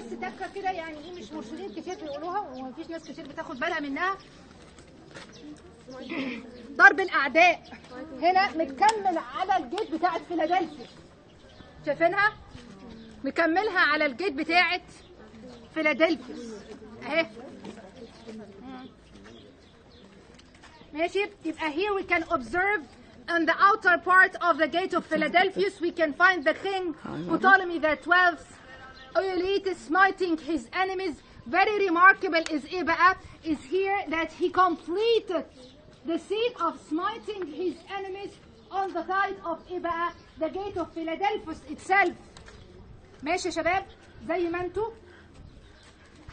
بس تكه كده يعني إيه مش مرشدين كتير بيقولوها ومفيش ناس كتير بتاخد بالها منها. ضرب الأعداء. هنا مكمل على ال gate بتاعت فيلادلفيا. شايفينها؟ مكملها على ال gate بتاعت فيلادلفيا. أهي. ماشي؟ يبقى here we can observe on the outer part of the gate of Philadelphia we can find the king Ptolemy the 12th Euletus smiting his enemies very remarkable is ايه بقى is here that he completed the scene of smiting his enemies on the side of ايه بقى the gate of Philadelphia itself ماشي يا شباب زي ما انتوا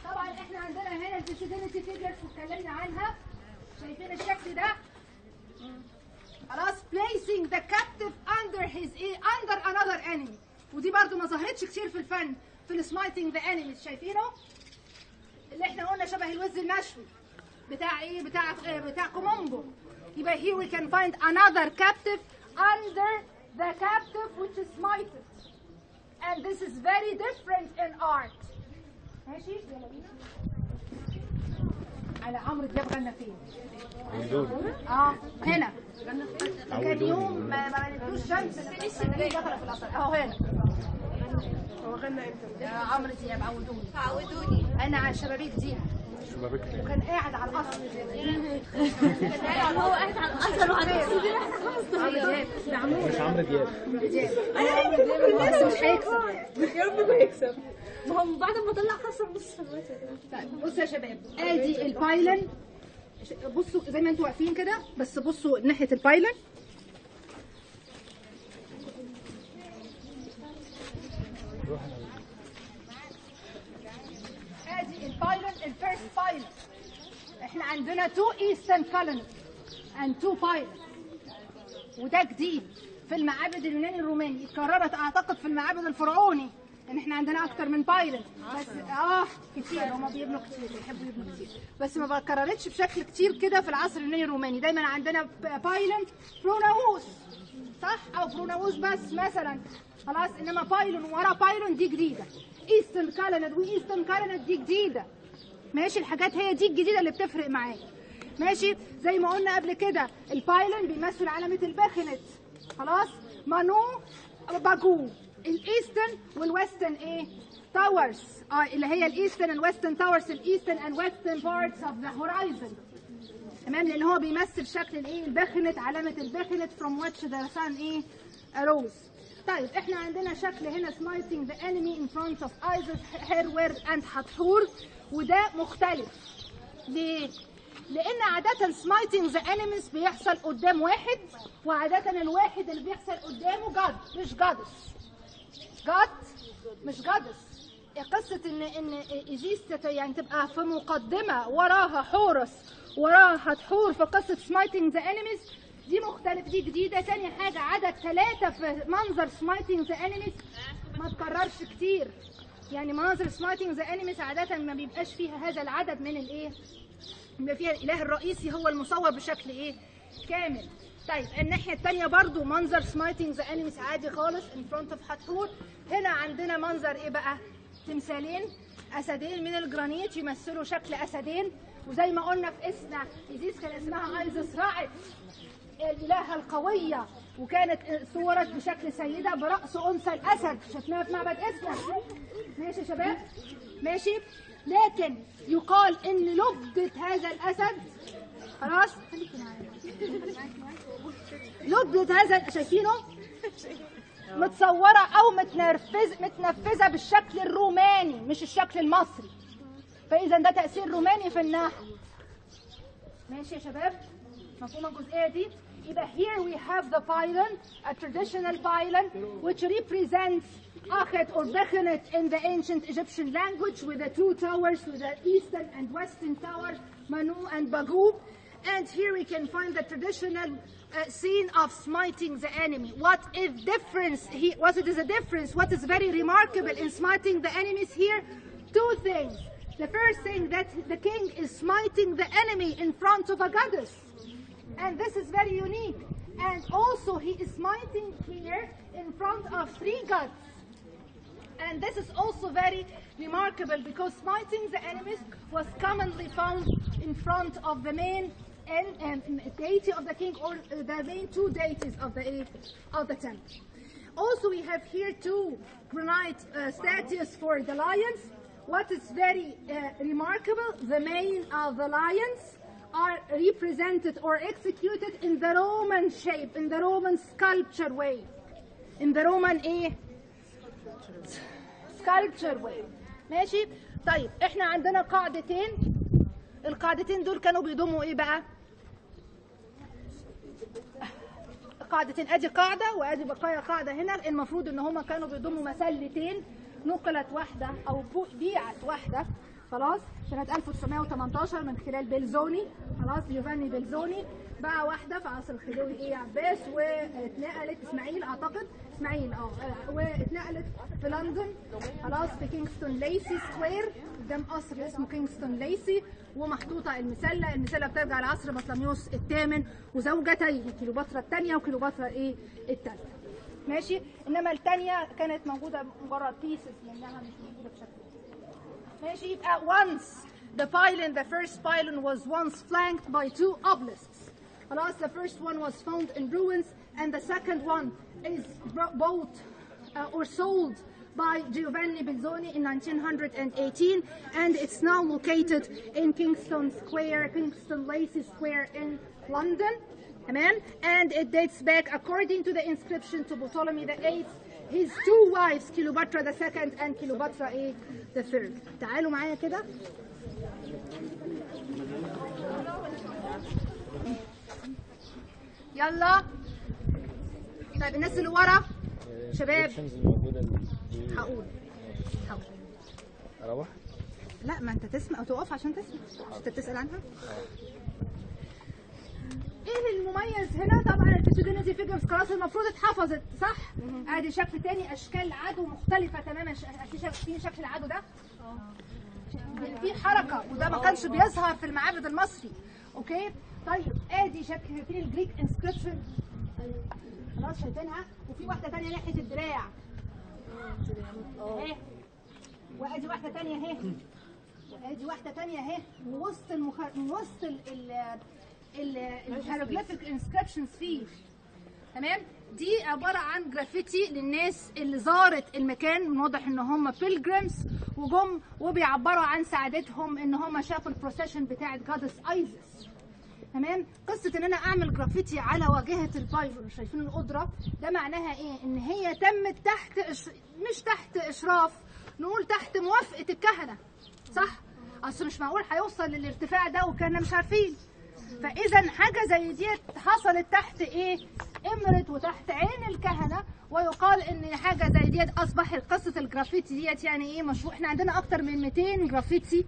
طبعا احنا عندنا هنا الفيسيبيليتي فيجرز اتكلمنا عنها شايفين الشكل ده خلاص placing the captive under his under another enemy ودي برضو ما ظهرتش كتير في الفن في السمايتنج ذا enemies شايفينه. اللي إحنا قلنا شبه الوز المشوي. بتاع إيه؟ بتاع بتاع كومومبو. يبقى here we can find another captive under the captive which is smited. And this is very different in art. ماشي؟ يلا بينا. على عمرو دياب غنى فين آه هنا. كان يوم ما ما شمس. دخل في الاثر أهو هنا. هو غنى إمتى؟ عمرو دياب عودوني. عودوني. أنا على الشبابيك دي. وكان قاعد على القصر. هو قاعد على الاثر وعلى السجن عمرو دياب. مش عمرو دياب. دياب. بس مش هيكسب. يا رب ما يكسب ما هو بعد ما طلع خسر نص الوقت طيب بصوا يا شباب. آدي ال pylon. بصوا زي ما أنتوا واقفين كده بس بصوا ناحية ال pylon. ادي ال pylon ال first pylon إحنا عندنا two eastern colonnade and two pylon وده جديد في المعابد اليوناني الروماني. اتكررت أعتقد في المعابد الفرعوني إن إحنا عندنا أكتر من pylon بس آه كتير. هما بيبنوا كتير بيحبوا يبنوا كتير. بس ما اتكررتش بشكل كتير كده في العصر اليوناني الروماني. دايما عندنا ب- pylon pronaos صح؟ أو pronaos بس مثلا. خلاص إنما pylon ورا pylon دي جديدة. eastern colonnade و western colonnade دي جديدة. ماشي؟ الحاجات هي دي الجديدة اللي بتفرق معاك. ماشي؟ زي ما قلنا قبل كده ال pylon بيمثل علامة ال akhet خلاص؟ مانو باجو. ال eastern وال western إيه؟ towers آه اللي هي ال eastern وال western towers ال eastern and western parts of the horizon تمام؟ لأن هو بيمثل شكل الإيه؟ ال akhet علامة ال akhet from which the sun إيه؟ arose. طيب إحنا عندنا شكل هنا smiting the enemy in front of Isis Horus and حتحور وده مختلف. ليه؟ لأن عادة smiting the enemies بيحصل قدام واحد وعادة الواحد اللي بيحصل قدامه god مش goddess god مش goddess قصة ان إن ايزيس يعني تبقى في مقدمة. وراها حورس. وراها حتحور في قصة smiting the enemies دي مختلف دي جديدة. تاني حاجة عدد ثلاثة في منظر smiting the enemies ما تكررش كتير. يعني مناظر smiting the enemies عادة ما بيبقاش فيها هذا العدد من الإيه؟ بيبقى فيها الإله الرئيسي هو المصور بشكل إيه؟ كامل. طيب الناحية الثانية برضو منظر smiting the enemies عادي خالص in front of حتحور. هنا عندنا منظر إيه بقى؟ تمثالين أسدين من الجرانيت يمثلوا شكل أسدين وزي ما قلنا في اسنا ايزيس كان اسمها ايزس رائد الالهه القوية وكانت صورت بشكل سيدة برأس أنثى الأسد. شفناها في معبد اسنا ماشي يا شباب؟ ماشي؟ لكن يقال إن لبدة هذا الأسد خلاص؟ لبدة هذا شايفينه؟ متصورة أو متنرفز متنفذة بالشكل الروماني مش الشكل المصري فاذا ده تأثير روماني في النحت ماشي يا شباب مفهومة الجزئية دي يبقى here we have the pylon a traditional pylon which represents Akhet or Bechenet in the ancient Egyptian language with the two towers with the eastern and western tower Manu and Bagu and here we can find the traditional uh, scene of smiting the enemy what is difference he, what is the difference what is very remarkable in smiting the enemies here two things the first thing that the king is smiting the enemy in front of a goddess. And this is very unique. And also he is smiting here in front of three gods. And this is also very remarkable because smiting the enemies was commonly found in front of the main and, and deity of the king or uh, the main two deities of the of the temple. Also, we have here two granite uh, statues for the lions. What is very uh, remarkable, the mane of the lions are represented or executed in the Roman shape, in the Roman sculpture way. In the Roman ايه؟ sculpture way. ماشي؟ طيب احنا عندنا قاعدتين القاعدتين دول كانوا بيضموا ايه بقى؟ قاعدتين أدي قاعدة وأدي بقايا قاعدة هنا. المفروض إن هما كانوا بيضموا مسلتين. نقلت واحدة أو بيعت واحدة. خلاص؟ سنة 1918 من خلال بيلزوني خلاص؟ جوفاني بيلزوني باع واحدة في عصر الخديوي إيه عباس واتنقلت إسماعيل أعتقد. إسماعيل آه آه، واتنقلت في لندن. خلاص؟ في كينغستون ليسي سكوير قدام قصر اسمه كينغستون ليسي ومحطوطة المسلة. المسلة بترجع لعصر بطليموس الثامن وزوجتين كيلوباترا الثانية وكيلوباترا إيه؟ الثالثة. ماشي؟ إنما الثانية كانت موجودة مجرد بيسز منها مش موجودة بشكل ماشي؟ يبقى once the pylon the first pylon was once flanked by two obelisks. خلاص the first one was found in ruins and the second one is bought uh, or sold by Giovanni Belzoni in 1918 and it's now located in Kingston Square, Kingston Lacey Square in London. Amen. And it dates back, according to the inscription, to Ptolemy the Eighth, his two wives, Cleopatra the Second and Cleopatra eh, the Third. تعالوا معايا كده. يلا. طيب الناس اللي ورا شباب الoptions الموجودة دي هقول. هقول. أروح؟ لا ما أنت تسمع تقف عشان تسمع. مش أنت بتسأل عنها؟ إيه المميز هنا؟ طبعا ال divinity figures خلاص المفروض اتحفظت صح؟ أدي شكل تاني أشكال العدو مختلفة تماما. في شكل في شكل العدو ده؟ في حركة وده ما كانش بيظهر في المعابد المصري. أوكي؟ طيب أدي شكل شايفين ال Greek inscription خلاص شايفينها؟ وفي واحدة تانية ناحية الدراع. وادي واحدة تانية اهي. ادي واحدة تانية اهي. وسط المخ... وسط ال ال ال ال hieroglyphic inscriptions فيه. تمام؟ دي عبارة عن جرافيتي للناس اللي زارت المكان من واضح إن هم pilgrims وجم وبيعبروا عن سعادتهم إن هم شافوا ال procession بتاعة goddess ايزس تمام؟ قصة ان أنا أعمل جرافيتي على واجهة ال pylon شايفين القدرة؟ ده معناها إيه؟ إن هي تمت تحت إش... مش تحت إشراف نقول تحت موافقة الكهنة صح؟ أصل مش معقول هيوصل للارتفاع ده وكنا مش عارفين. فإذا حاجة زي دي حصلت تحت إيه؟ إمرة وتحت عين الكهنة ويقال إن حاجة زي دي أصبحت قصة الجرافيتي ديت يعني إيه؟ مشروع إحنا عندنا أكتر من 200 جرافيتي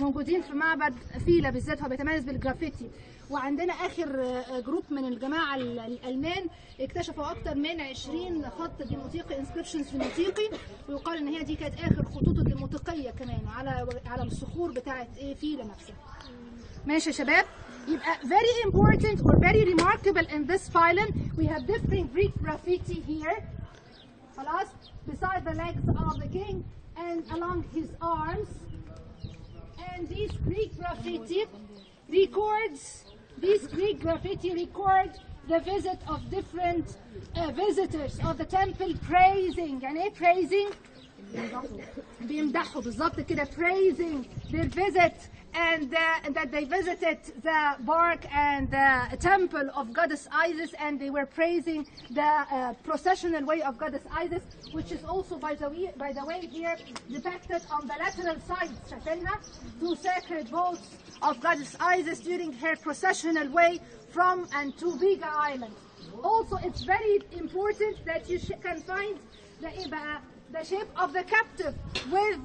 موجودين في معبد فيلا بالذات هو بيتميز بالجرافيتي. وعندنا آخر آه، group من الجماعة ال- الألمان اكتشفوا أكتر من 20 خط ديموتيقي inscriptions في الماميزي. ويقال إن هي دي كانت آخر خطوط الديموتيقية كمان على على الصخور بتاعه إيه فيلا نفسها. ماشي يا شباب؟ يبقى very important or very remarkable in this pylon we have different Greek graffiti here. خلاص؟ Beside the legs of the king and along his arms. and these Greek graffiti records these Greek graffiti record the visit of different uh, visitors of the temple praising يعني ايه praising بيمدحوا بالظبط كده praising their visit and uh, that they visited the bark and the temple of goddess Isis and they were praising the uh, processional way of goddess Isis which is also by the way, by the way here depicted on the lateral side Shafilna, two sacred boats of goddess Isis during her processional way from and to Biga Island. Also it's very important that you can find the, uh, the shape of the captive with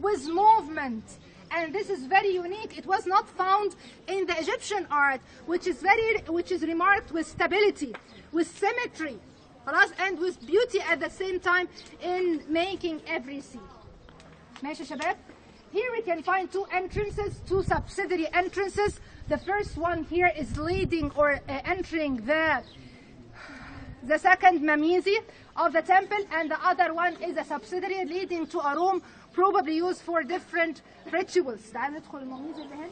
with movement and this is very unique it was not found in the egyptian art which is very which is remarked with stability with symmetry خلاص and with beauty at the same time in making every scene ماشي يا شباب here we can find two entrances two subsidiary entrances the first one here is leading or uh, entering the the second Mamizi of the temple, and the other one is a subsidiary leading to a room probably used for different rituals. تعال ندخل المميز اللي هنا.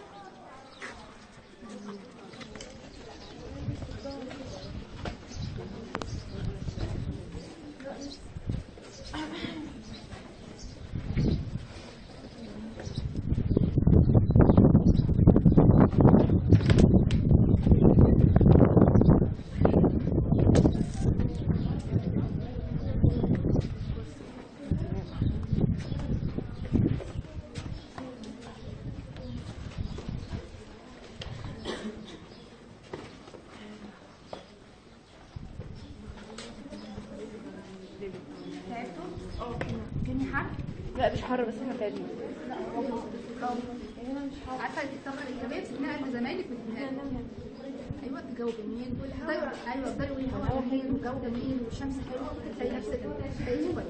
والجو جميل والشمس حلوة هتلاقي نفسك هتلاقي كويس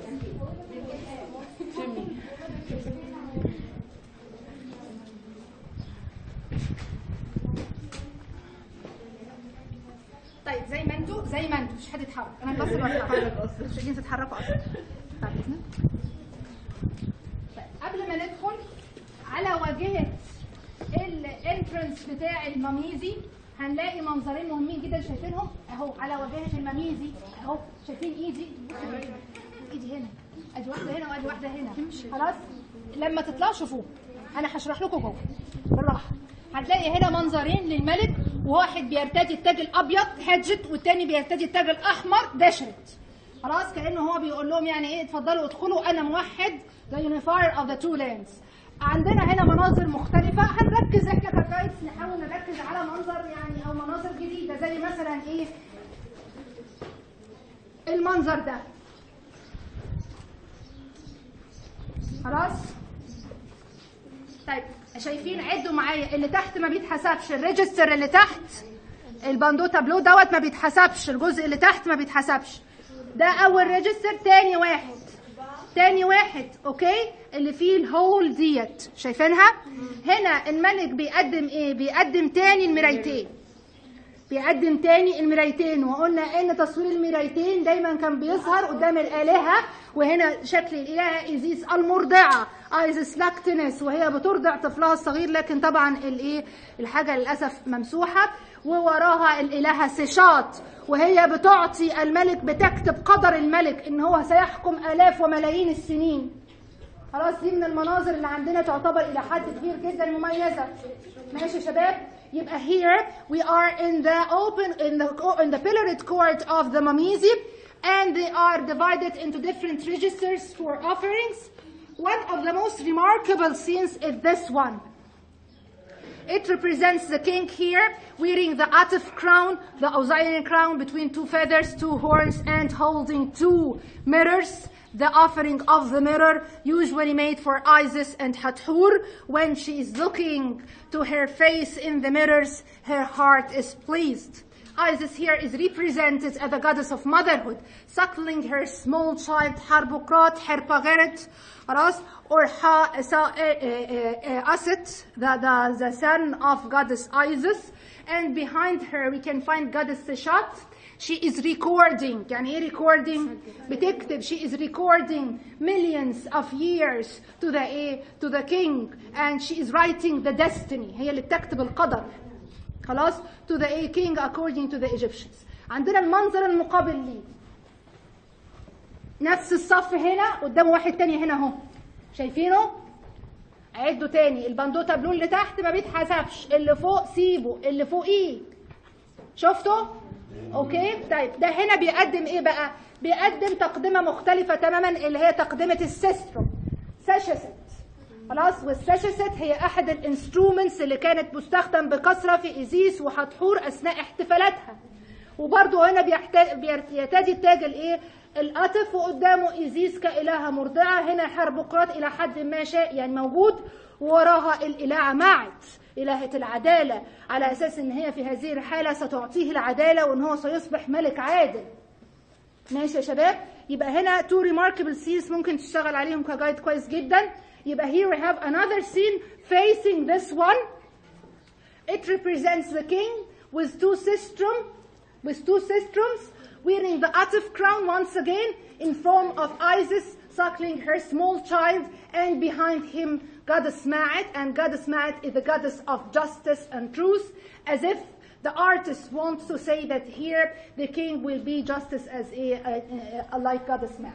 طيب زي ما أنتوا زي ما أنتوا مش حد يتحرك أنا بس اللي بتحرك أصلا مش عايزين تتحركوا أصلا طيب اذنك طيب قبل ما ندخل على واجهه الانترنس بتاع المميزي هنلاقي منظرين مهمين جدا شايفينهم اهو على واجهه المميزي اهو شايفين ايدي ايدي هنا ادي واحدة هنا وادي واحدة هنا خلاص لما تطلعوا شوفوه. أنا هشرح لكم جوه بالراحة. هتلاقي هنا منظرين للملك. وواحد بيرتدي التاج الأبيض هاجت والتاني بيرتدي التاج الأحمر دشرت. خلاص؟ كأنه هو بيقول لهم يعني إيه اتفضلوا ادخلوا أنا موحد the unifier of the two lands. عندنا هنا مناظر مختلفة. هنركز إحنا ك guides نحاول نركز على منظر يعني أو مناظر جديدة. زي مثلا إيه؟ المنظر ده. خلاص؟ طيب شايفين عدوا معايا؟ اللي تحت ما بيتحسبش ال register اللي تحت ال bandeau tableau دوت ما بيتحسبش الجزء اللي تحت ما بيتحسبش. ده أول register تاني واحد. تاني واحد okay؟ اللي فيه ال hole ديت. شايفينها؟ هنا الملك بيقدم إيه؟ بيقدم تاني المرايتين بيقدم تاني المرايتين وقلنا إن تصوير المرايتين دايما كان بيظهر قدام الآلهة وهنا شكل الالهه ايزيس المرضعة ايزيس lactans وهي بترضع طفلها الصغير لكن طبعا الإيه؟ الحاجة للأسف ممسوحة ووراها الالهه سيشات وهي بتعطي الملك بتكتب قدر الملك إن هو سيحكم آلاف وملايين السنين. خلاص دي من المناظر اللي عندنا تعتبر إلى حد كبير جدا مميزة. ماشي يا شباب؟ يبقى here we are in the open in the in the pillared court of the Mamizi and they are divided into different registers for offerings one of the most remarkable scenes is this one it represents the king here wearing the Atif crown, the Osirian crown between two feathers, two horns, and holding two mirrors. the offering of the mirror, usually made for Isis and Hathor. When she is looking to her face in the mirrors, her heart is pleased. Isis here is represented as the goddess of motherhood, suckling her small child Harbukrat, Herpageret, or ha, eh, eh, eh, Aset, the, the, the son of goddess Isis. And behind her we can find goddess Seshat, She is recording, يعني إيه recording؟ بتكتب she is recording millions of years to the إيه؟ to the king and she is writing the destiny. هي اللي بتكتب القدر. خلاص؟ To the a king according to the Egyptians. عندنا المنظر المقابل ليه نفس الصف هنا قدامه واحد تاني هنا اهو. شايفينه؟ عدوا تاني. ال bandeau tableau اللي تحت ما بيتحسبش. اللي فوق سيبه. اللي فوقيه. شفتوا؟ okay؟ طيب ده هنا بيقدم إيه بقى؟ بيقدم تقدمة مختلفة تماما اللي هي تقدمة ال sistrum ساشست خلاص؟ والساشست هي أحد ال instruments اللي كانت مستخدم بكثرة في ايزيس وحتحور أثناء احتفالاتها. وبرضه هنا بيرتدي التاج الإيه؟ الآتف وقدامه ايزيس كإلهة مرضعة. هنا حربقراط إلى حد ما شيء يعني موجود ووراها الإله معت. إلهة العدالة على أساس إن هي في هذه الحالة ستعطيه العدالة وإن هو سيصبح ملك عادل. ماشي يا شباب؟ يبقى هنا two remarkable scenes ممكن تشتغل عليهم ك guide كويس جدا. يبقى here we have another scene facing this one. It represents the king with two sistrum with two sistrums wearing the Atif crown once again in form of Isis suckling her small child, and behind him goddess Ma'at, and goddess Ma'at is the goddess of justice and truth, as if the artist wants to say that here the king will be justice as a, a, a, a like goddess Ma'at.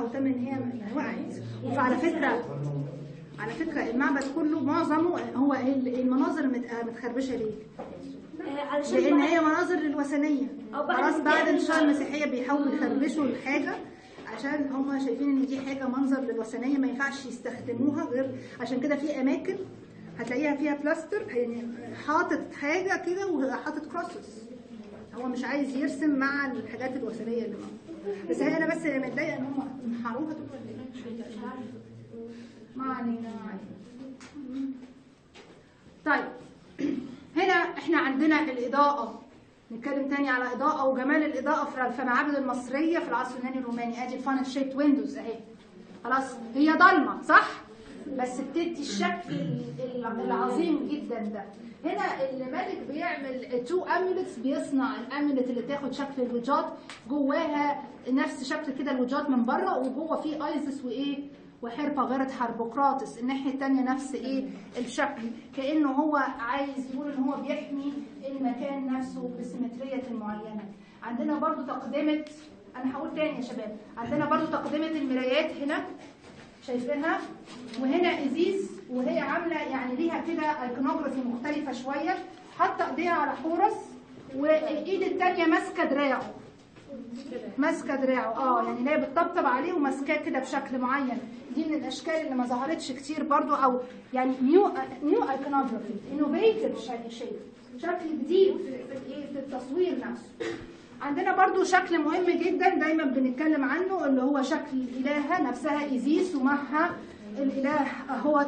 وتم ان هي وقعت وعلى فكرة على فكرة المعبد كله معظمه هو المناظر مت- متخربشة ليه؟ آه، لأن هي مناظر للوثنية. خلاص بعد من- المسيحية بيحاولوا يخربشوا الحاجة عشان هم شايفين إن دي حاجة منظر للوثنية ما ينفعش يستخدموها غير عشان كده في أماكن هتلاقيها فيها بلاستر يعني حاطط حاجة كده وحاطط كروسس هو مش عايز يرسم مع الحاجات الوثنية اللي موجودة. بس هي أنا بس متضايقة إن هم انحروها دول ولا؟ مش ما علينا ما علينا. طيب. هنا إحنا عندنا الإضاءة. نتكلم تاني على إضاءة وجمال الإضاءة في المعابد المصرية في العصر اليوناني الروماني. آدي ال funnel shaped windows أهي. خلاص هي ضلمة صح؟ بس بتدي الشكل ال- العظيم جدا ده. هنا الملك بيعمل two amulets بيصنع ال amulet اللي تاخد شكل الوجات جواها نفس شكل كده الوجات من بره وجوه فيه ايزس وإيه؟ وحرفة غيرة حربقراطس الناحية التانية نفس إيه؟ الشكل. كأنه هو عايز يقول إن هو بيحمي المكان نفسه بسيمترية معينة. عندنا برضو تقدمة أنا هقول تاني يا شباب. عندنا برضو تقدمة المرايات هنا. شايفينها. وهنا إيزيس وهي عاملة يعني ليها كده iconography مختلفة شوية. حاطة إيديها على حورس والإيد التانية ماسكة دراعه. ماسكة دراعه آه يعني هي بتطبطب عليه وماسكاه كده بشكل معين. دي من الأشكال اللي ما ظهرتش كتير برضو أو يعني new new iconography innovative شكل جديد في في التصوير نفسه. عندنا برضو شكل مهم جدا دايما بنتكلم عنه اللي هو شكل الإلهة نفسها إيزيس ومعها الإله هو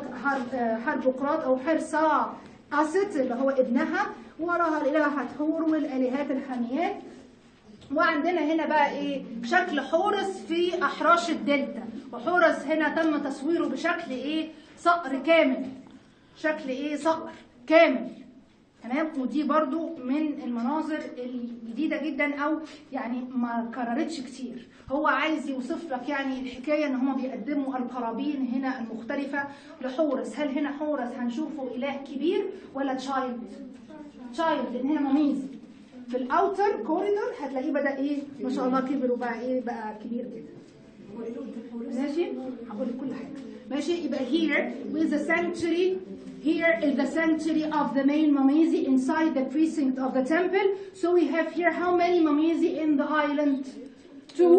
هربقراط أو حرصا أست اللي هو ابنها. وراها الالهه حور والآلهات الحاميات. وعندنا هنا بقى إيه؟ شكل حورس في أحراش الدلتا. وحورس هنا تم تصويره بشكل إيه؟ صقر كامل. شكل إيه؟ صقر كامل. تمام؟ ودي برضو من المناظر الجديدة جدا أو يعني ما كررتش كتير. هو عايز يوصف لك يعني الحكاية إن هم بيقدموا القرابين هنا المختلفة لحورس. هل هنا حورس هنشوفه إله كبير ولا child child لأن هنا مميز. في ال outer corridor هتلاقيه بدأ إيه؟ ما شاء الله كبر وبقى إيه؟ بقى كبير كده ماشي؟ هقول لك كل حاجة. ماشي يبقى here with the sanctuary here is the sanctuary of the main mamizi inside the precinct of the temple so we have here how many mamizi in the island two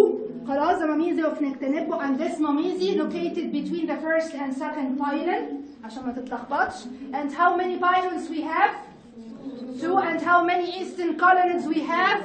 خلاص the mamizi of Nectanebo and this mamizi located between the first and second pylon عشان ما تتلخبطش and how many pylons we have Two. And how many eastern colonnades we have?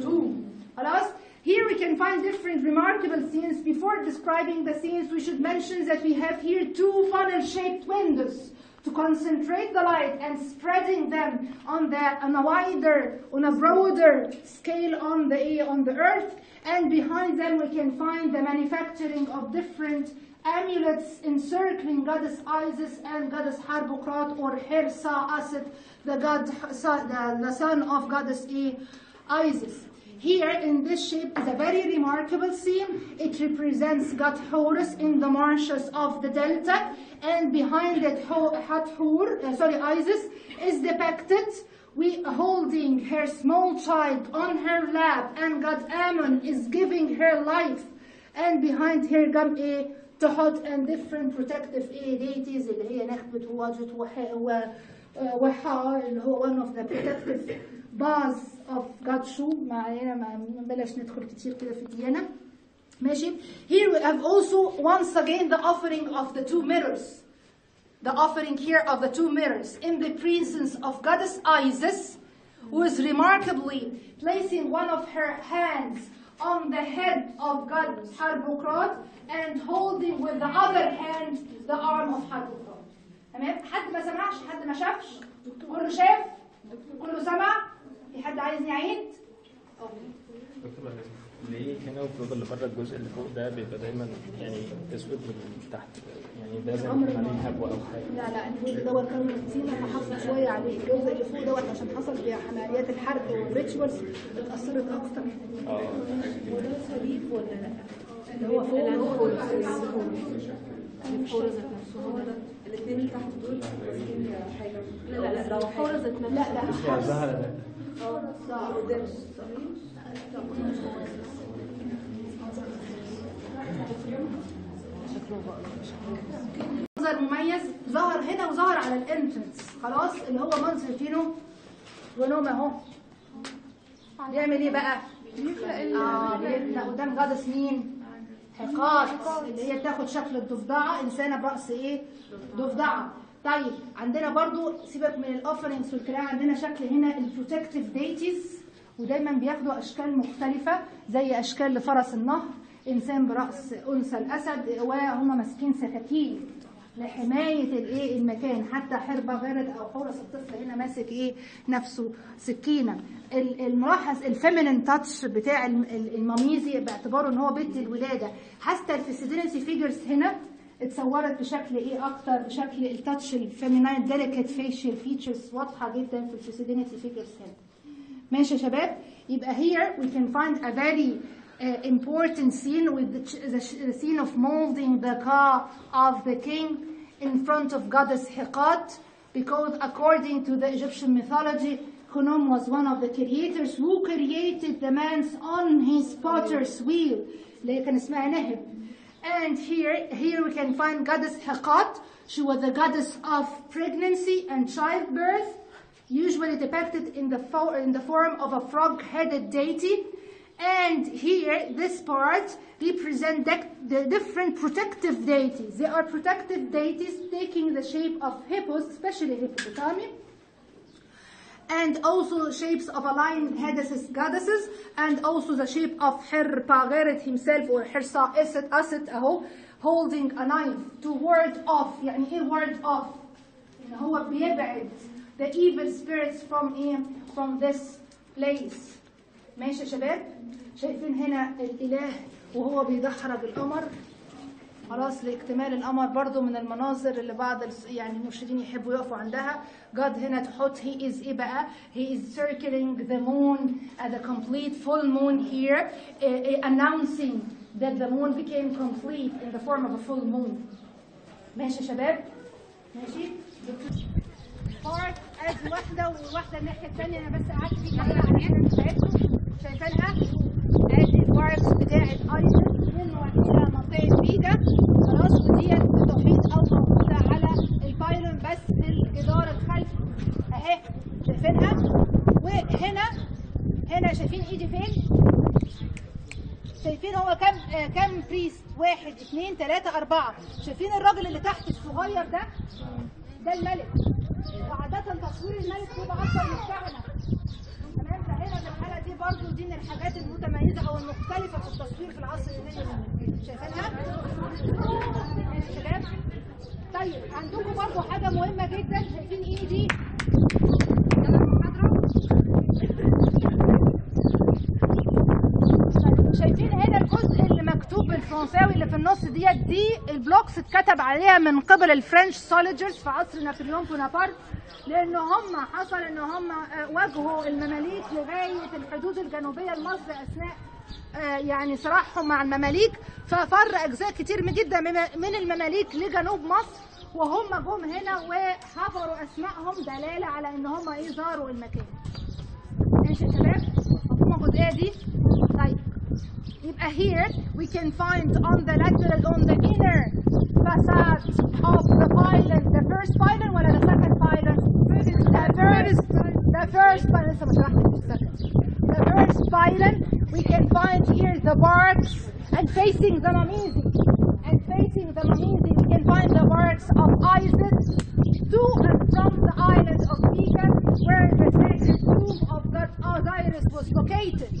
Two. خلاص? here we can find different remarkable scenes. Before describing the scenes, we should mention that we have here two funnel-shaped windows to concentrate the light and spreading them on the on a wider, on a broader scale on the on the earth. And behind them, we can find the manufacturing of different amulets encircling goddess Isis and goddess Harbukrat or Hersa Aset, the god, the, the son of goddess Isis. Here in this shape is a very remarkable scene. It represents God Horus in the marshes of the delta, and behind it Ho- Hathor, uh, sorry, Isis is depicted we holding her small child on her lap and God Ammon is giving her life and behind her come ايه تحط and different protective ايه deities اللي هي نخبة وواجت وح- و- وحا اللي هو one of the protective bars of God شو ما علينا ما ما بلاش ندخل كتير كده في الديانة ماشي here we have also once again the offering of the two mirrors the offering here of the two mirrors in the presence of goddess Isis, who is remarkably placing one of her hands on the head of god Harbukrat and holding with the other hand the arm of Harbukrat. تمام؟ حد ما سمعش؟ حد ما شافش؟ كله شاف؟ كله سمع؟ في حد عايز يعيد؟ دكتور ليه هنا المفروض اللي بره الجزء اللي فوق ده بيبقى دايما يعني اسود من تحت يعني ده زي عليه هبوه أو حاجة لا لا الجزء دوت كان فينا فحصل شوية عليه الجزء اللي فوق دوت عشان حصل بعمليات الحرق وال rituals اتاثرت أكتر آه اللي هو فوق اللي هو الحورة ذات نفسه هو ده الاثنين اللي تحت دول ماسكين حاجة لا لا لا الحورة ذات نفسه لا لا منظر مميز ظهر هنا وظهر على الانترنس خلاص اللي هو منظر فيه خنوم اهو بيعمل إيه بقى؟ آه بيبدا قدام goddess مين؟ حقات اللي هي بتاخد شكل الضفدعة إنسانة برأس إيه؟ ضفدعة طيب عندنا برضو سيبك من ال offerings والكلام عندنا شكل هنا ال protective deities ودايما بياخدوا أشكال مختلفة زي أشكال لفرس النهر إنسان برأس أنثى الأسد وهم ماسكين سكاكين لحماية الايه المكان حتى حربوقراط أو حورس الطفل هنا ماسك إيه نفسه سكينة. ال- الملاحظ ال feminine touch بتاع الم- ال- ال mammisi باعتباره إن هو بيت الولادة. حتى ال fecundity figures هنا اتصورت بشكل إيه أكتر بشكل ال touch ال feminine delicate facial features واضحة جدا في ال fecundity figures هنا. ماشي يا شباب؟ يبقى here we can find a very important scene with ذا سين اوف مولدينج ذا كا اوف ذا كينج ان فرونت اوف جادس هيقات because according to the Egyptian mythology Khnum was one of the creators who created the man on his potter's wheel. لكن اسمها نهب. And here here we can find goddess Heqat she was the goddess of pregnancy and childbirth usually depicted in the, fo- in the form of a frog-headed deity. And here, this part represents the different protective deities. They are protective deities taking the shape of hippos, especially hippopotami, and also shapes of aligned goddesses, goddesses, and also the shape of Her Pageret himself or Hirsa Aset Aset aho, holding a knife to ward off, يعني ايه ward off؟ إن هو بيبعد the evil spirits from ايه؟ from this place. ماشي يا شباب؟ شايفين هنا الإله وهو بيدحرج القمر خلاص لاكتمال القمر برضو من المناظر اللي بعض يعني المرشدين يحبوا يقفوا عندها. God هنا تحط he is إيه بقى he is circling the moon at the complete full moon here eh, eh, announcing that the moon became complete in the form of a full moon. ماشي يا شباب؟ ماشي؟ بارك ادي واحدة وواحدة الناحية الثانية أنا بس قعدت فيه كده عليها بتاعتهم. شايفينها؟ ادي الباركس بتاعت ايسن منه إلى منطقه بيدا خلاص وديت بتحيط أو موجوده على البايلون بس الجدار الخلفي أهي شايفينها؟ وهنا هنا شايفين إيدي فين؟ شايفين هو كام آه، كام بريست واحد اثنين ثلاثة أربعة. شايفين الراجل اللي تحت الصغير ده؟ ده الملك. وعادة تصوير الملك بيبقى أكتر من الكهنة تمام فهنا في الحالة دي برضو دي من الحاجات المتميزة أو المختلفة في التصوير في العصر اليوناني شايفينها؟ طيب عندكم برضو حاجة مهمة جدا؟ شايفين المحاضرة طيب، شايفين هنا الجزء مكتوب بالفرنساوي اللي في النص ديت دي ال blocks اتكتب عليها من قبل ال French soldiers في عصر نابليون بونابرت لأن هم حصل إن هم آه، واجهوا المماليك لغاية الحدود الجنوبية لمصر أثناء آه، يعني صراعهم مع المماليك ففر أجزاء كتير جدا من المماليك لجنوب مصر وهم جم هنا وحفروا أسمائهم دلالة على إن هم إيه زاروا المكان. ماشي يا شباب؟ مفهومه الجزئية دي يبقى here we can find on the lateral on the inner facade of the pylon the first pylon ولا the second pylon the first the first pylon لسه ما شرحتش السكند the first pylon we can find here the barks and facing the Mamizi and facing the Mamizi we can find the barks of Isis to and from the island of Nika where the sacred tomb of God Osiris was located.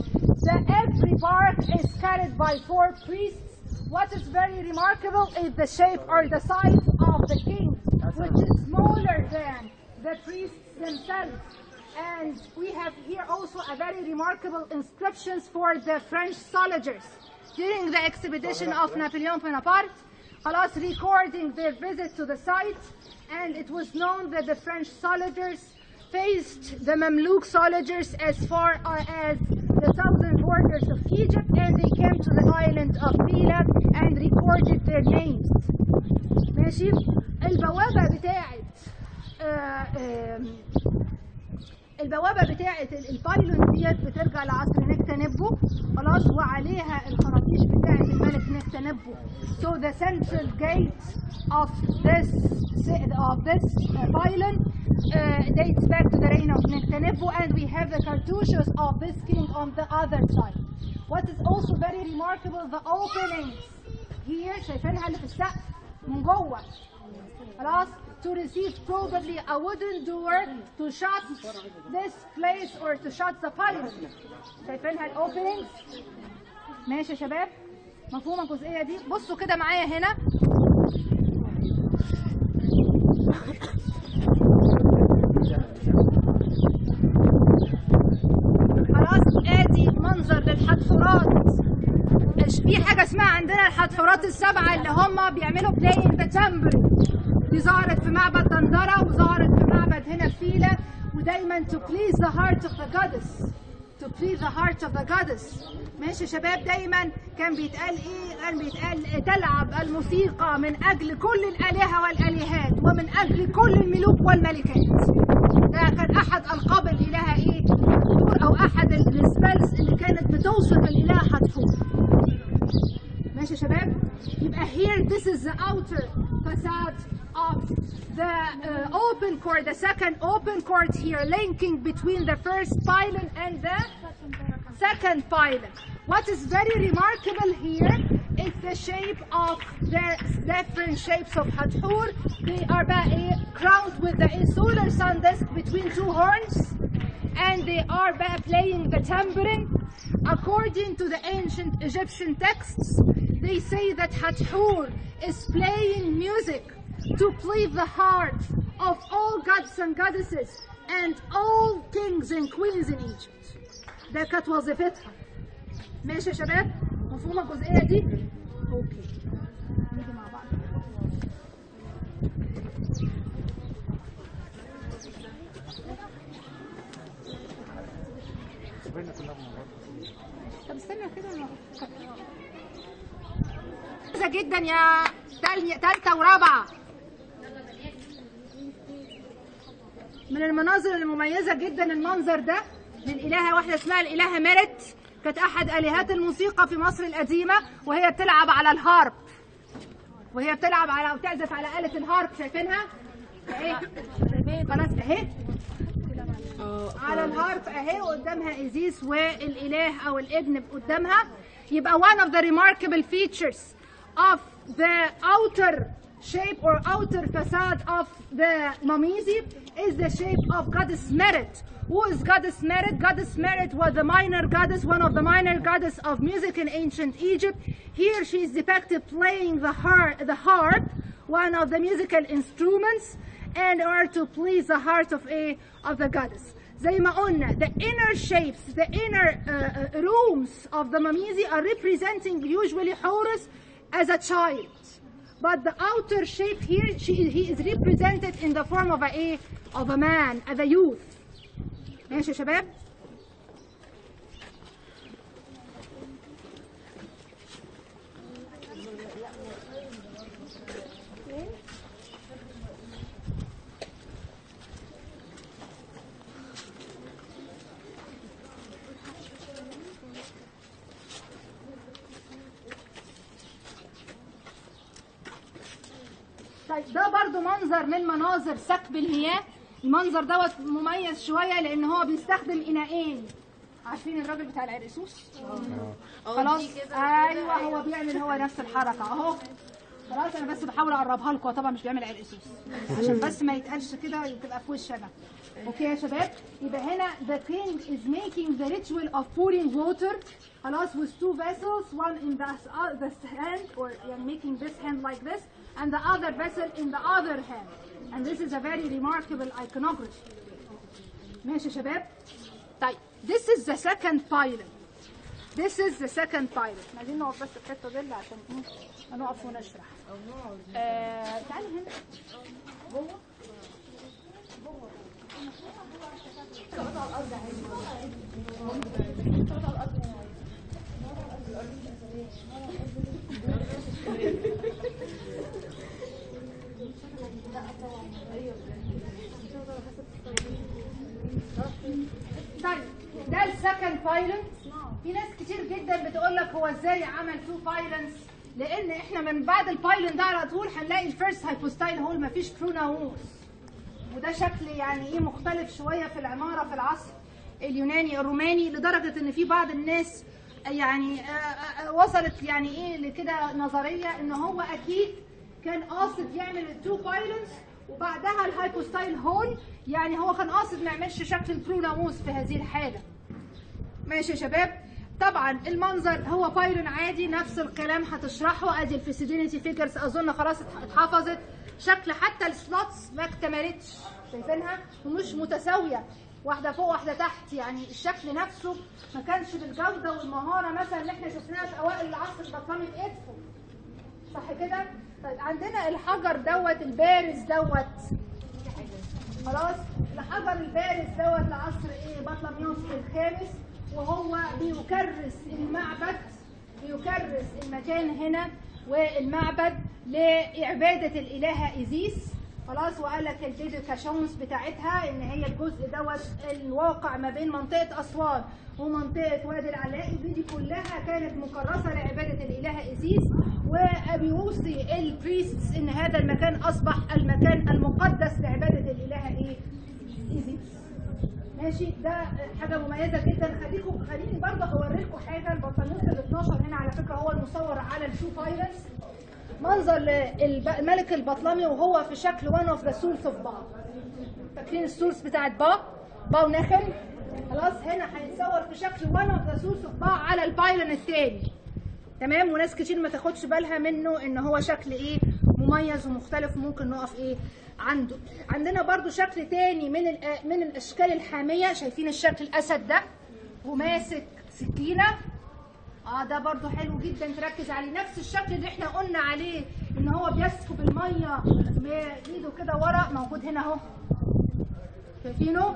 The empty bark is carried by four priests. What is very remarkable is the shape or the size of the king, which is smaller than the priests themselves. And we have here also a very remarkable inscriptions for the French soldiers during the expedition of Napoleon Bonaparte, Alas recording their visit to the site, and it was known that the French soldiers faced the Mamluk soldiers as far as the southern borders of Egypt and they came to the island of Pila and recorded their names ماشي البوابة بتاعت آه، آم، البوابة بتاعت ال- البايلون ديت بترجع لعصر نكتا نبو خلاص وعليها الخراطيش بتاعت الملك نكتا نبو so the central gate of this of this uh, pylon uh, dates back to the reign of Nebu and we have the cartouches of this king on the other side what is also very remarkable the openings here شايفينها اللي في السقف من جوه خلاص to receive probably a wooden door to shut this place or to shut the pylon شايفينها الاوبننجز ماشي يا شباب. مفهومة الجزئية دي. بصوا كده معايا هنا. في حاجة اسمها عندنا الحتفورات السبعة اللي هم بيعملوا playing the tambourine دي ظهرت في معبد دندره وظهرت في معبد هنا في فيلا ودايما to please the heart of the goddess. To please the heart of the goddess. ماشي يا شباب؟ دايما كان بيتقال إيه؟ كان بيتقال تلعب الموسيقى من أجل كل الآلهة والآلهات ومن أجل كل الملوك والملكات. ده كان أحد ألقاب الالهه إيه؟ أو أحد السبيلز اللي كانت بتوصف الالهه حتحور ماشي يا شباب؟ يبقى here this is the outer facade. of the uh, open court, the second open chord here, linking between the first pylon and the second pylon. What is very remarkable here is the shape of the different shapes of Hadhur. They are eh, crowned with the insular sun disc between two horns and they are playing the tambourine. According to the ancient Egyptian texts, they say that Hadhur is playing music to please the heart of all gods and goddesses and all kings and queens in Egypt. ده كانت وظيفتها ماشي يا شباب مفهومه الجزئيه دي أوكي نيجي مع بعض طب استنى كده ممتازة جدا يا تال- تالتة ورابعة من المناظر المميزة جدا المنظر ده للإلهة واحدة اسمها الإلهة ميرت كانت أحد آلهات الموسيقى في مصر القديمة وهي بتلعب على الهارب. وهي بتلعب على وتعزف على آلة الهارب شايفينها؟ اهي خلاص أهي. على الهارب أهي وقدامها ايزيس والإله أو الابن قدامها. يبقى one of the remarkable features of the outer shape or outer facade of the Mamizi is the shape of goddess Merit. Who is goddess Merit? Goddess Merit was the minor goddess, one of the minor goddess of music in ancient Egypt. Here she is depicted playing the harp, the harp, one of the musical instruments, in order to please the heart of a of the goddess. زي ما قلنا the inner shapes, the inner uh, uh, rooms of the Mamizi are representing usually Horus as a child. But the outer shape here, she, he is represented in the form of a, a of a man, as a youth. ماشي يا شباب؟ طيب ده برضو منظر من مناظر سكب المياه المنظر دوت مميز شوية لأن هو بيستخدم إناءين. عارفين الراجل بتاع العرقسوس خلاص. أيوه هو بيعمل هو نفس الحركة. أهو. خلاص أنا بس بحاول أقربها لكم. طبعا مش بيعمل عرقسوس عشان بس ما يتقالش كده تبقى في وش أنا أوكي يا شباب؟ يبقى هنا the king is making the ritual of pouring water. خلاص with two vessels one in the, uh, the hand or يعني making this hand like this. And the other vessel in the other hand and this is a very remarkable iconography ماشي شباب طيب this is the second pylon this is the second pylon عايزين نقف بس الحته دي عشان إيه هنقف ونشرح آه تعالي هنا جوه طيب ده ال second pylons في ناس كتير جدا بتقول لك هو إزاي عمل two pylons لأن إحنا من بعد ال pylon ده على طول هنلاقي ال first hypostyle hall مفيش pronaos وده شكل يعني إيه مختلف شوية في العمارة في العصر اليوناني الروماني لدرجة إن في بعض الناس يعني آه، آه، وصلت يعني إيه لكده نظرية إن هو أكيد كان قاصد يعمل ال two pylons وبعدها ال hypostyle hall يعني هو كان قاصد ما يعملش شكل ال pronaos في هذه الحالة. ماشي يا شباب؟ طبعا المنظر هو pylon عادي نفس الكلام هتشرحه. أدي ال fecundity figures أظن خلاص اتحفظت. شكل حتى ال slots ما اكتملتش. شايفينها؟ ومش متساوية. واحدة فوق واحدة تحت يعني الشكل نفسه ما كانش بالجودة والمهارة مثلا اللي إحنا شفناها في أوائل العصر في ادفو صح كده؟ طيب عندنا الحجر دوت البارز دوت. خلاص؟ الحجر البارز دوت لعصر إيه؟ بطلميوس الخامس وهو بيكرس المعبد بيكرس المكان هنا والمعبد لعبادة الإلهة إيزيس. خلاص وقال لك ال dedications بتاعتها إن هي الجزء دوت الواقع ما بين منطقة أسوان ومنطقة وادي العلاقي. دي كلها كانت مكرسة لعبادة الالهه ايزيس وبيوصي ال priests إن هذا المكان أصبح المكان المقدس لعبادة الالهه إيه؟ ايزيس ماشي؟ ده حاجة مميزة جدا. خليكم خليني برضه اوريكم حاجة. بطلميوس ال 12 هنا على فكرة. هو المصور على ال two pylons منظر الملك البطلمي وهو في شكل one of the souls of با فاكرين ال souls بتاعت با با ونخن؟ خلاص هنا هيتصور في شكل one of the souls of با على ال pylon الثاني. تمام؟ وناس كتير ما تاخدش بالها منه إن هو شكل إيه؟ مميز ومختلف وممكن نقف إيه؟ عنده. عندنا برضو شكل تاني من من الأشكال الحامية. شايفين الشكل الأسد ده؟ وماسك سكينة. آه ده برضو حلو جدا تركز عليه نفس الشكل اللي إحنا قلنا عليه ان هو بيسكب الميه بايده كده ورا موجود هنا اهو شايفينه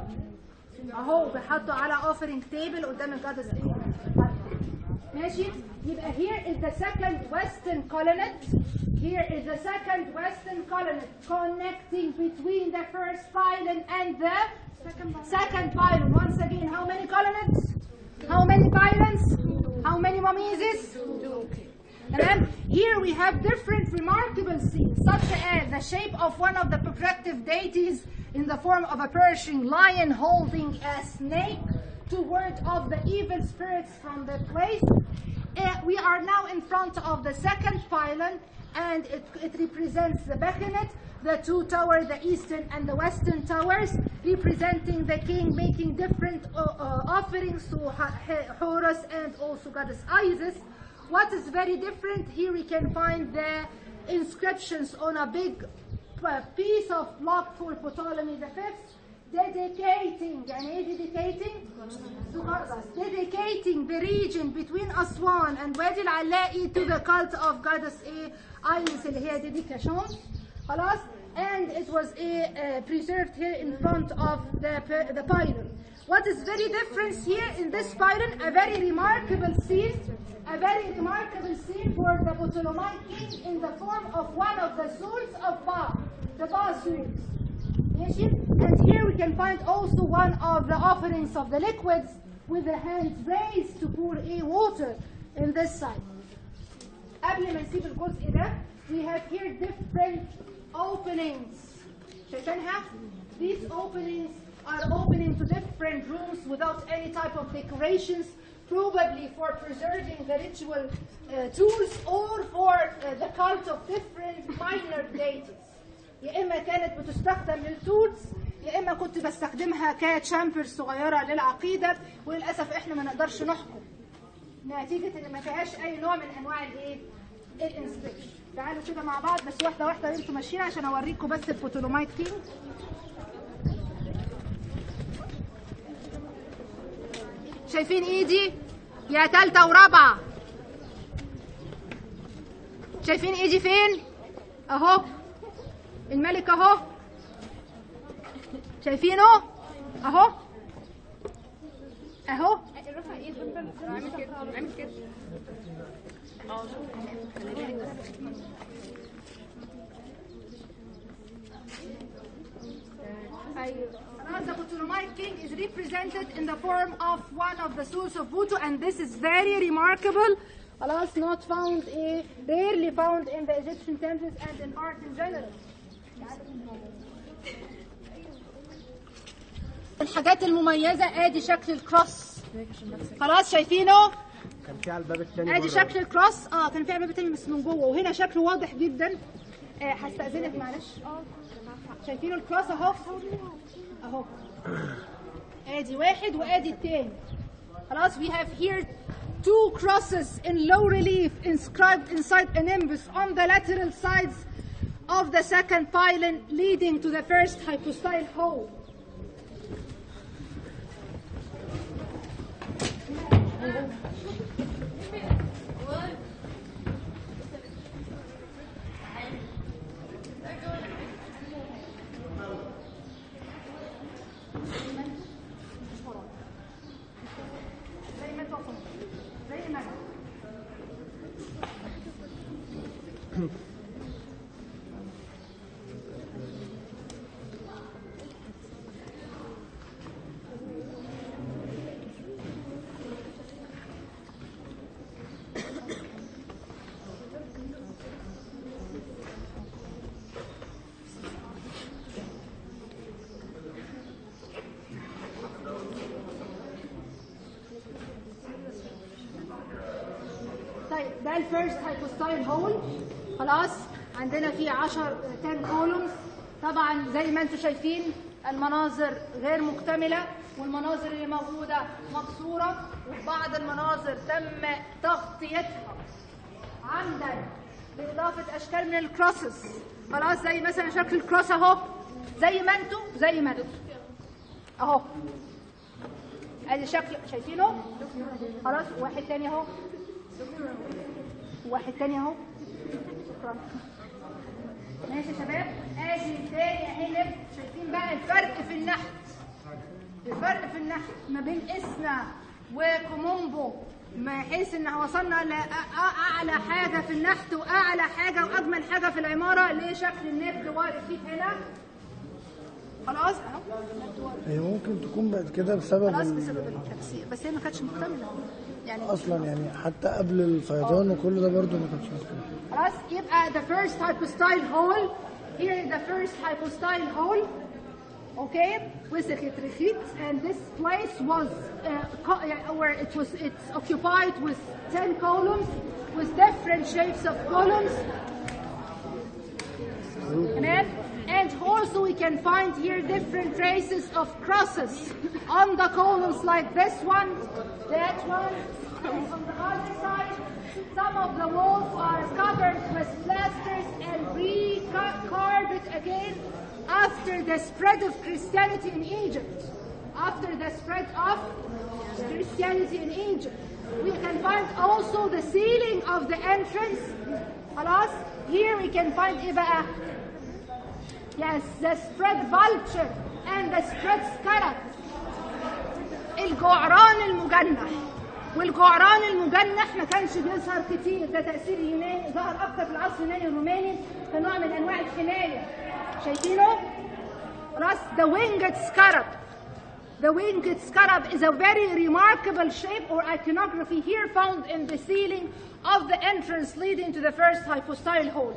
اهو بيحطه على اوفرنج تيبل قدام الجادس ماشي يبقى here is the second western colonnade here is the second western colonnade connecting between the first pylon and the second pylon once again how many colonnades how many pylons How many mummies is this? Two. then Here we have different remarkable scenes, such as the shape of one of the protective deities in the form of a perishing lion holding a snake to ward off the evil spirits from the place. Eh, we are now in front of the second pylon, and it, it represents the Behemoth, the two towers, the eastern and the western towers, representing the king making different uh, uh, offerings to Ha- Ha- Horus and also goddess Isis. What is very different here we can find the inscriptions on a big uh, piece of block for Ptolemy V dedicating يعني ايه dedicating dedicating the region between Aswan and Wadi al-Alai to the cult of goddess ايه Isis اللي هي dedication خلاص and it was a, uh, preserved here in front of the, the pylon what is very different here in this pylon a very remarkable scene a very remarkable scene for the Ptolemaic king in the form of one of the souls of Ba the Ba souls ماشي and here we can find also one of the offerings of the liquids with the hands raised to pour a water in this side قبل ما نسيب الجزء ده we have here different openings شايفينها these openings are opening to different rooms without any type of decorations probably for preserving the ritual uh, tools or for uh, the cult of different minor deities يا اما كانت بتستخدم للتولز يا اما كنت بستخدمها كتشامبر صغيره للعقيده وللاسف احنا ما نقدرش نحكم نتيجه ان ما فيهاش اي نوع من انواع الايه الانسبكشن تعالوا كده مع بعض بس واحدة واحدة وانتوا ماشيين عشان أوريكم بس ال Ptolemaic king شايفين إيدي؟ يا تالتة ورابعة. شايفين إيدي فين؟ أهو. الملك أهو. شايفينه؟ أهو. أهو. The Ptolemaic king is represented in the form of one of the swords of Buto and this is very remarkable. خلاص not found a rarely found in the Egyptian temples and in art in general. الحاجات المميزة ادي شكل الكروس خلاص شايفينه كان في على الباب الثاني آدي شكل الكروس. آه كان في باب تاني بس من جوه وهنا شكله واضح جدا. آه هستأذنك معلش. شايفين الكروس أهو؟ أهو. آدي واحد وآدي التاني. خلاص we have here two crosses in low relief inscribed inside a nimbus on the lateral sides of the second pylon leading to the first hypostyle hole زي ما أنتوا عارفين. زي ما أنا طيب ده hypostyle hall. خلاص عندنا فيه 10 10 columns طبعا زي ما أنتم شايفين المناظر غير مكتملة والمناظر اللي موجودة مكسورة وبعض المناظر تم تغطيتها. عمدا بإضافة أشكال من ال crosses. خلاص زي مثلا شكل ال cross أهو. زي ما أنتم زي ما أنتم. أهو. أدي شكل شايفينه؟ خلاص واحد تاني أهو. واحد تاني اهو. شكرا. ماشي يا شباب. آدي التاني اهي شايفين بقى الفرق في النحت. الفرق في النحت ما بين إسنا وكومومبو. ما حيث إن وصلنا لاعلى حاجة في النحت وأعلى حاجة وأجمل حاجة في العمارة. لشكل النبت واقف فيه هنا؟ خلاص. أهو. هي ممكن تكون بقت كده بسبب خلاص بسبب التكسير بس هي ما كانتش مكتمله يعني أصلا يعني حتى قبل الفيضان وكل ده برضو ما كانش مظبوط خلاص يبقى the first hypostyle hole here the first hypostyle hole okay وسخت رخيت and this place was uh, uh, where it was it's occupied with 10 columns with different shapes of columns تمام And also we can find here different traces of crosses on the columns like this one, that one, and on the other side. Some of the walls are covered with plasters and recarved again after the spread of Christianity in Egypt. After the spread of Christianity in Egypt. We can find also the ceiling of the entrance. Here we can find even Yes, the spread vulture and the spread scarab. الجعران المجنح والجعران المجنح ما كانش بيظهر كتير ده تأثير يوناني ظهر أكتر في العصر اليوناني الروماني كنوع من أنواع الحماية شايفينه؟ خلاص the winged scarab The winged scarab is a very remarkable shape or iconography here found in the ceiling of the entrance leading to the first hypostyle hall.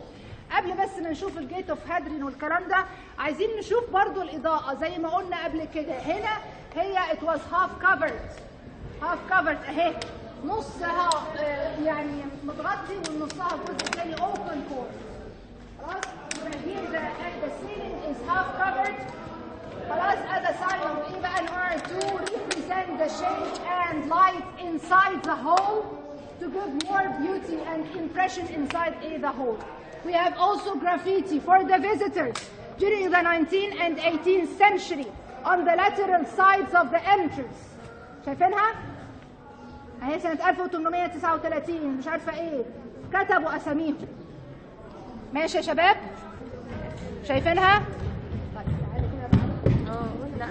قبل بس ما نشوف ال gate of Hadrian والكلام ده عايزين نشوف برضو الإضاءة. زي ما قلنا قبل كده هنا هي it was half covered half covered أهي. نصها آه، يعني متغطي ونصها جزء تاني open court خلاص؟ هنا the ceiling covered خلاص؟ إيه بقى نوع 2 represent the shape and انسايد ذا هول to give more beauty and impression inside a the hole. We have also graffiti for the visitors during the 19th and 18th century on the lateral sides of the entrance. شايفينها؟ اهي سنة 1839 مش عارفة ايه كتبوا اساميهم. ماشي يا شباب؟ شايفينها؟ طيب تعالي كده بقى. اه لا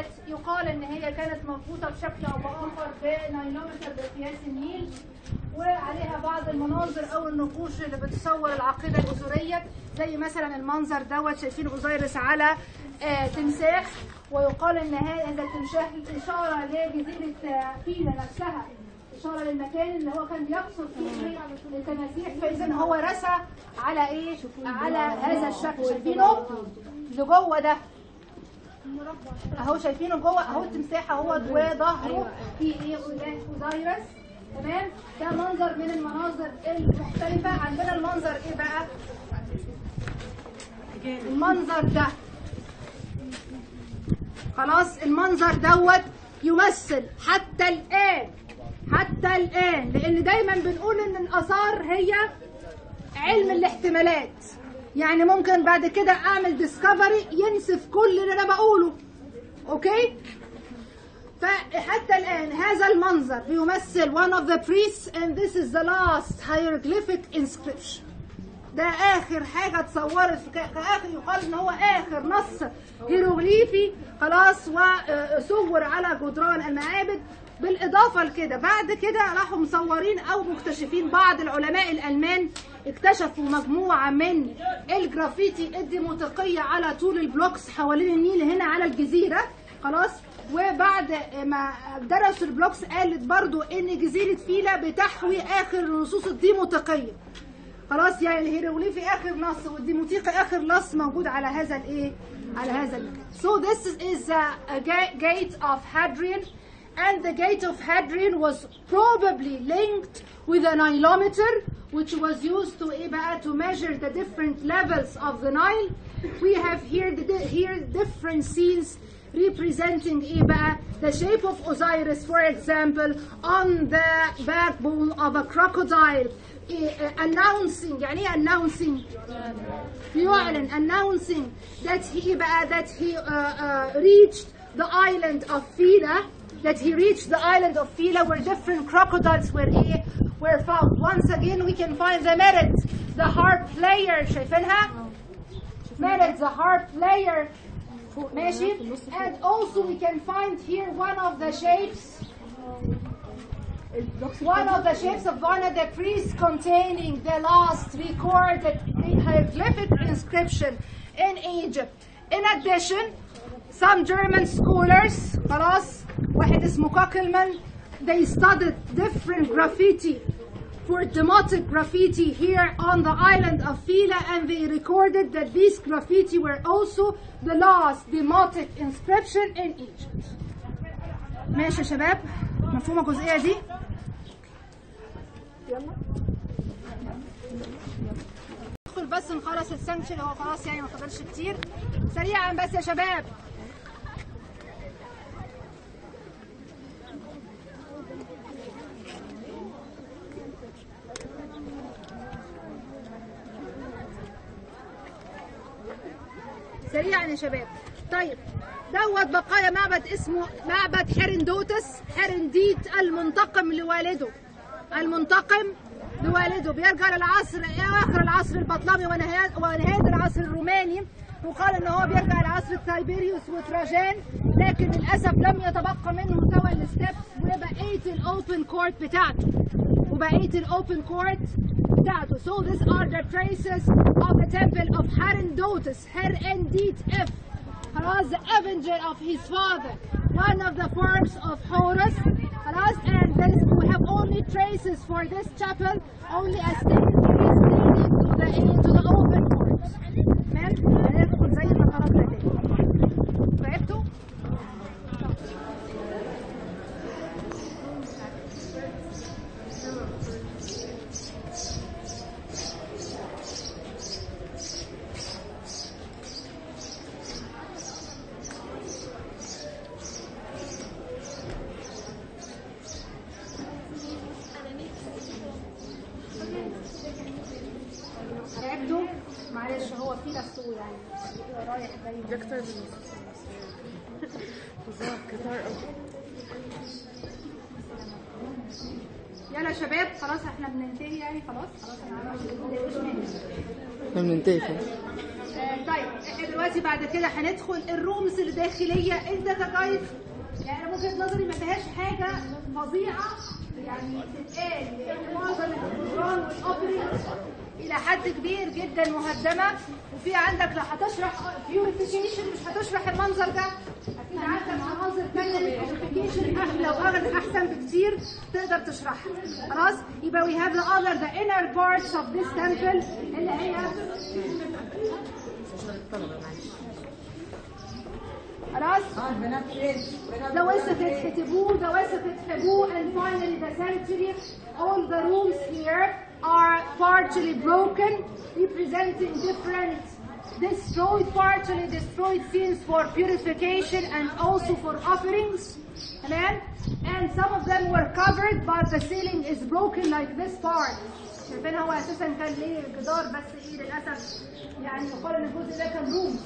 ديت يقال إن هي كانت مربوطة بشكل أو بآخر بنايلومتر بقياس النيل وعليها بعض المناظر أو النقوش اللي بتصور العقيدة الازوريه زي مثلا المنظر دوت شايفين اوزيرس على آه تمساح ويقال إن هذا التمساح إشارة لجزيرة آه، فيلا نفسها إشارة للمكان اللي هو كان بيقصد فيه التماسيح فاذا هو رسى على إيه؟ على هذا الشكل. شايفينه؟ اللي جوه ده. اهو شايفينه جوه اهو التمساح اهو وظهره في إيه؟ اوزايرس تمام؟ ده منظر من المناظر المختلفة. عندنا المنظر إيه بقى؟ المنظر ده. خلاص المنظر دوت يمثل حتى الآن حتى الآن لأن دايما بنقول إن الآثار هي علم الاحتمالات. يعني ممكن بعد كده أعمل discovery ينسف كل اللي أنا بقوله. okay؟ فحتى الآن هذا المنظر بيمثل one of the priests and this is the last hieroglyphic inscription. ده آخر حاجة اتصورت كاخر يقال إن هو آخر نص هيروغليفي. خلاص وصور على جدران المعابد. بالإضافة لكده بعد كده راحوا مصورين أو مكتشفين بعض العلماء الألمان اكتشفوا مجموعة من الجرافيتي الديموتيقية على طول ال blocks حوالين النيل هنا على الجزيرة. خلاص؟ وبعد ما درسوا ال blocks قالت برضو إن جزيرة فيلة بتحوي آخر النصوص الديموتيقية. خلاص؟ يعني الهيروغليفي آخر نص والديموتيقي آخر نص موجود على هذا الإيه؟ على هذا المكان. So this is a, a ga- gate of Hadrian. and the gate of Hadrian was probably linked with a nilometer which was used to ايه بقى to measure the different levels of the Nile we have here the here different scenes representing ايه بقى the shape of Osiris for example on the backbone of a crocodile إيه، announcing يعني ايه announcing بيعلن announcing that he بقى that he uh, uh, reached the island of Phila that he reached the island of Phila where different crocodiles were ايه were found once again we can find the merit the harp player شايفينها merit the harp player ماشي and also we can find here one of the shapes one of the shapes of one of the priests containing the last recorded hieroglyphic inscription in Egypt. In addition, some German scholars, خلاص واحد اسمه كوكلمان, they studied different graffiti for demotic graffiti here on the island of Phila and they recorded that these graffiti were also the last demotic inscription in Egypt. ماشي يا شباب مفهومة الجزئية دي؟ ندخل بس نخلص السانكشن هو خلاص يعني ما فاضلش كتير سريعا بس يا شباب سريعا يا شباب. طيب دوت بقايا معبد اسمه معبد حرندوتس حرنديت المنتقم لوالده. المنتقم لوالده. بيرجع للعصر اواخر العصر البطلمي ونهايه العصر الروماني. وقال إن هو بيرجع لعصر تايبيريوس وتراجان لكن للأسف لم يتبقى منه سوى الستبس وبقيه الاوبن كورت بتاعته. وبقيه الاوبن كورت بتاعته so these are the traces of the temple of Herendotus Herendit F خلاص the avenger of his father one of the forms of Horus خلاص and this we have only traces for this chapel only a staircase leading to the to the open court تمام هندخل زي ما خرجنا تاني تعبتوا؟ فظيعه يعني تتقال معظم القران والأوبريت إلى حد كبير جدا مهدمة. وفي عندك لو هتشرح بيوريفيكيشن مش هتشرح المنظر ده أكيد عندك مناظر ثانية للبيوريفيكيشن أحلى وأغلى أحسن بكتير تقدر تشرحها. خلاص؟ يبقى we have the other the inner parts of this temple اللي هي خلاص ده وسخت حتبوه ده وسخت حبوه and finally the sanctuary all the rooms here are partially broken representing different destroyed partially destroyed scenes for purification and also for offerings تمام and some of them were covered but the ceiling is broken like this part شايفين هو اساسا كان ليه جدار بس ايه للاسف يعني يقال ان الجزء ده كان روم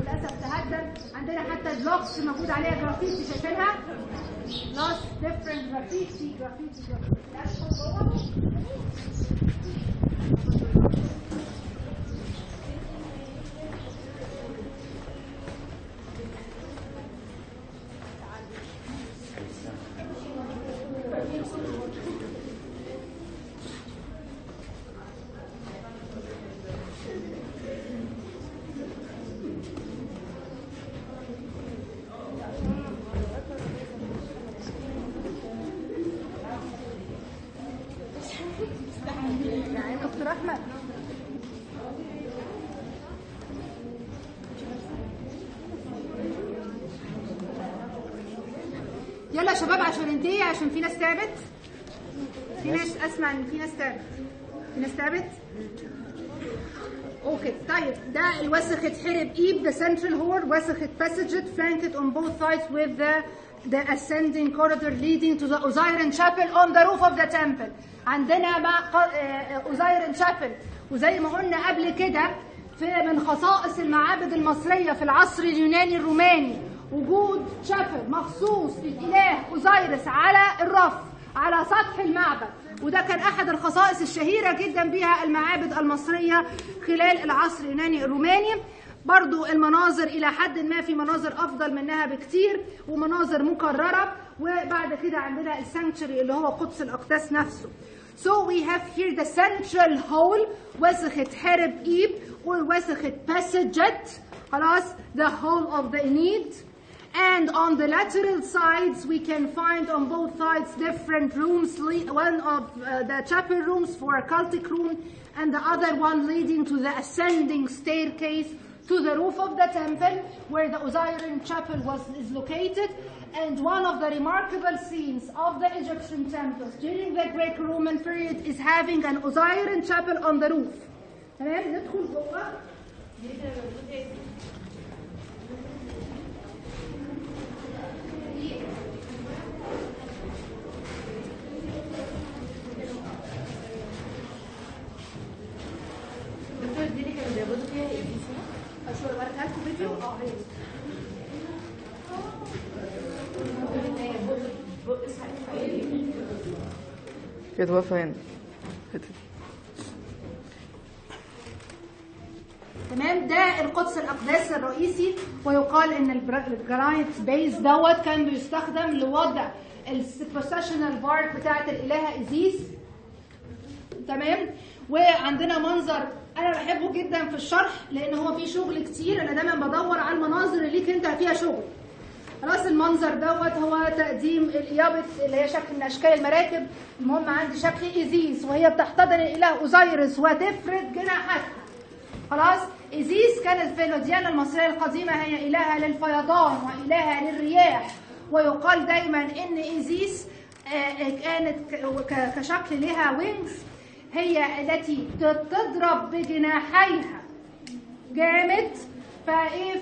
للأسف تهدم عندنا حتى ال blocks موجود عليها جرافيتي شايفينها. ناس different graffiti graffiti graffiti يلا يا شباب عشان ننتهي عشان في ناس تعبت. في ناس اسمع إن في ناس تعبت. في ناس تعبت؟ أوكي طيب ده الوسخ اتحرب ايب the central hall وسخت passages flanked on both sides with the the ascending corridor leading to the Osirian chapel on the roof of the temple. عندنا بقى ق- آه، Osirian chapel. وزي ما قلنا قبل كده في من خصائص المعابد المصرية في العصر اليوناني الروماني. وجود شابل مخصوص للإله أوزيرس على الرف على سطح المعبد. وده كان أحد الخصائص الشهيرة جدا بها المعابد المصرية خلال العصر اليوناني الروماني. برضو المناظر إلى حد ما في مناظر أفضل منها بكتير ومناظر مكررة. وبعد كده عندنا السانكشري اللي هو قدس الأقداس نفسه. So we have here the central hall وسخة حرب إيب ووسخة passaget خلاص the hall of the Enid and on the lateral sides we can find on both sides different rooms le- one of uh, the chapel rooms for a cultic room and the other one leading to the ascending staircase to the roof of the temple where the Osirian chapel was is located and one of the remarkable scenes of the Egyptian temples during the Greco-Roman period is having an Osirian chapel on the roof تمام ندخل جوه كانت واقفة هنا. تمام؟ ده القدس الأقداس الرئيسي ويقال إن الجرايت بيز دوت كان بيستخدم لوضع البروسيشنال بارك بتاعت الالهه إيزيس. تمام؟ وعندنا منظر أنا بحبه جدا في الشرح لأن هو فيه شغل كتير. أنا دايما بدور على المناظر اللي ليك أنت فيها شغل. خلاص المنظر دوت هو تقديم الإيابت اللي هي شكل من أشكال المراكب. المهم عندي شكل إيزيس وهي بتحتضن الإله أوزيرس وتفرد جناحاتها خلاص؟ إيزيس كانت في الديانة المصرية القديمة هي إلهة للفيضان وإلهة للرياح. ويقال دايما إن إيزيس آه، آه، كانت كشكل لها wings هي التي تضرب بجناحيها. جامد؟ فإيه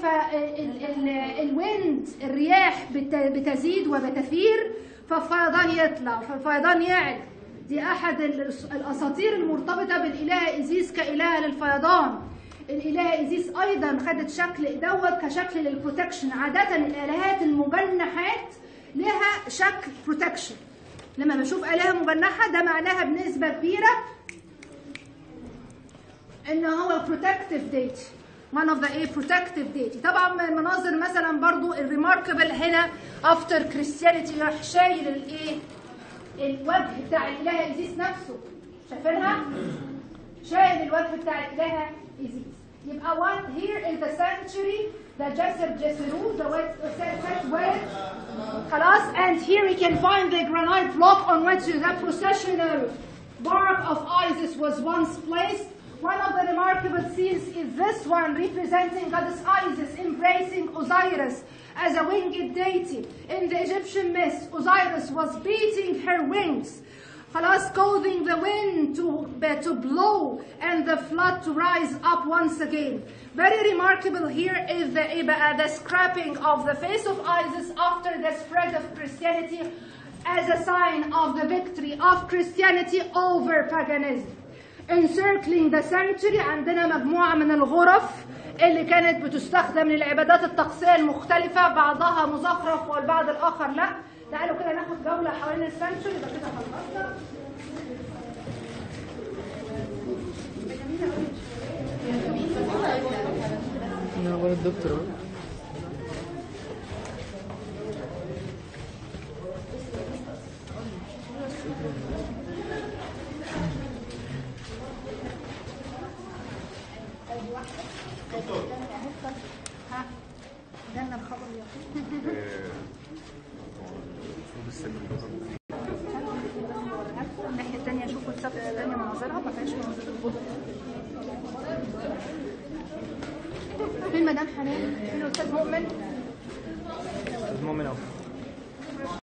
فال wind الرياح بت- بتزيد وبتثير فالفيضان يطلع فالفيضان يعلى دي أحد الأساطير المرتبطة بالإله ايزيس كإله للفيضان. الإله ايزيس أيضا خدت شكل دوت كشكل لل protection عادة الآلهات المجنحات لها شكل protection لما بشوف آلهة مجنحه ده معناها بنسبة كبيرة إن هو protective deity. One of the a protective deity. طبعا من المناظر مثلا برضو ال remarkable هنا after Christianity راح شايل الايه الوجه بتاع الإله ايزيس نفسه. شايفينها؟ شايل الوجه بتاع الإله ايزيس يبقى one here is the sanctuary the جسر جسرو the wet set wet خلاص and here we can find the granite block on which the processional bark of Isis was once placed one of the remarkable scenes is this one representing goddess Isis embracing Osiris as a winged deity. In the Egyptian myth, Osiris was beating her wings, خلاص causing the wind to, to blow and the flood to rise up once again. Very remarkable here is the, uh, the scrapping of the face of Isis after the spread of Christianity as a sign of the victory of Christianity over paganism. encircling the sanctuary عندنا مجموعة من الغرف اللي كانت بتستخدم للعبادات الطقسية المختلفة بعضها مزخرف والبعض الآخر لا تعالوا كده ناخد جولة حوالين السانكتوري يبقى كده خلصنا. هو الدكتور.